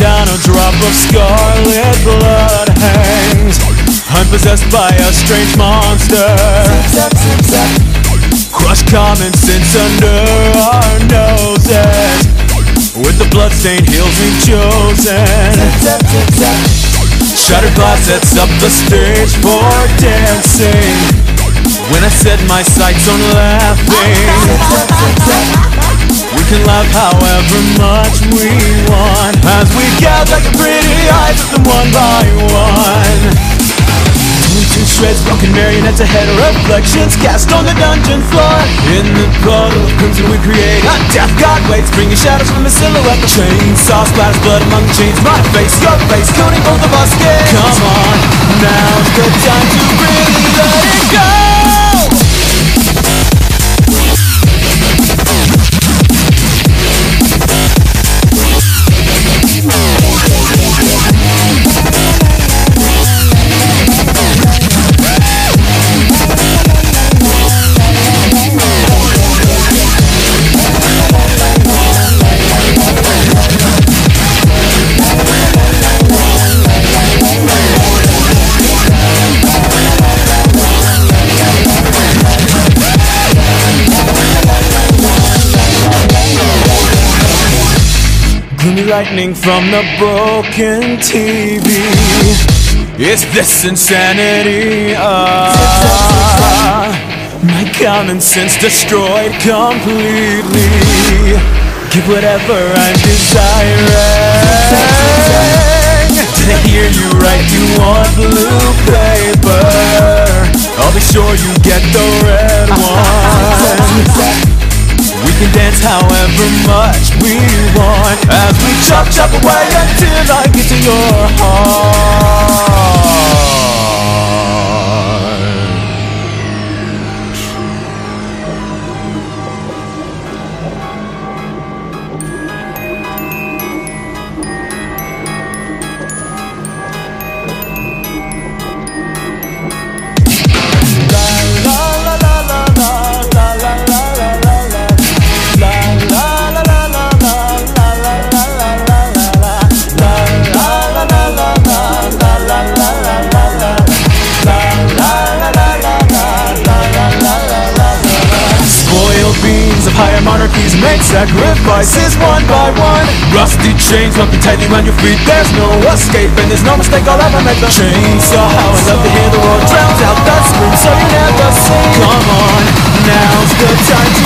Down a drop of scarlet blood hangs. I'm possessed by a strange monster. Crush common sense under our noses. With the bloodstained heels we've chosen. Shattered glass sets up the stage for dancing. When I set my sights on laughing can laugh however much we want. As we gouge like a pretty eyes at them one by one. Twenty-two shreds, broken marionettes ahead Reflections cast on the dungeon floor. In the puddle of crimson we create A death god waits, bringing shadows from a silhouette. Chainsaw splatters blood among the chains My face, your face, coating both of us skin Come on, now's the time lightning from the broken TV Is this insanity? Ah, my common sense destroyed completely. Give whatever I'm desiring. Did I hear you right? You want blue paper. I'll be sure you get the red one we can dance however much we want. As we chop chop away until I monarchies make sacrifices one by one. Rusty chains wrapping tightly around your feet. There's no escape and there's no mistake I'll ever make. The chainsaw I love to hear the roar drowns out the scream So you never sing Come on, now's the time